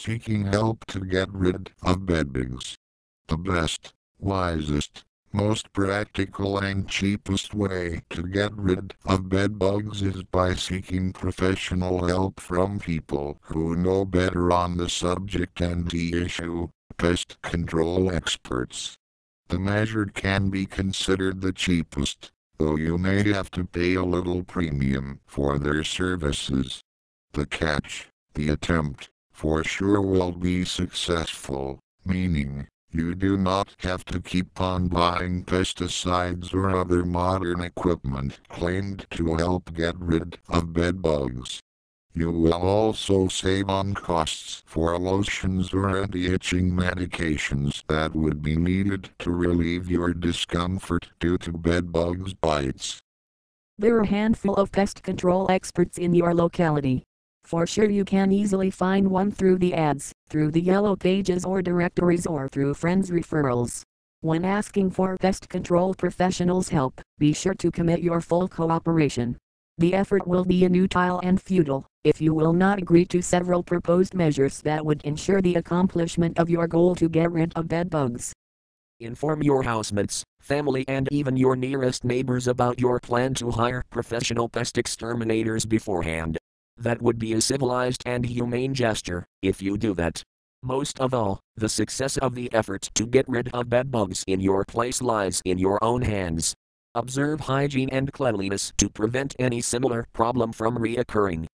seeking help to get rid of bedbugs. The best, wisest, most practical and cheapest way to get rid of bedbugs is by seeking professional help from people who know better on the subject and the issue, pest control experts. The measure can be considered the cheapest, though you may have to pay a little premium for their services. The catch, the attempt, for sure will be successful, meaning you do not have to keep on buying pesticides or other modern equipment claimed to help get rid of bed bugs. You will also save on costs for lotions or anti-itching medications that would be needed to relieve your discomfort due to bed bugs bites. There are a handful of pest control experts in your locality. For sure you can easily find one through the ads, through the yellow pages or directories or through friends referrals. When asking for pest control professionals help, be sure to commit your full cooperation. The effort will be inutile and futile, if you will not agree to several proposed measures that would ensure the accomplishment of your goal to get rid of bed bugs. Inform your housemates, family and even your nearest neighbors about your plan to hire professional pest exterminators beforehand. That would be a civilized and humane gesture, if you do that. Most of all, the success of the effort to get rid of bedbugs in your place lies in your own hands. Observe hygiene and cleanliness to prevent any similar problem from reoccurring.